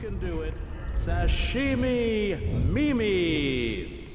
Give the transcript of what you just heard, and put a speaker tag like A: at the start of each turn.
A: can do it. Sashimi Mimis.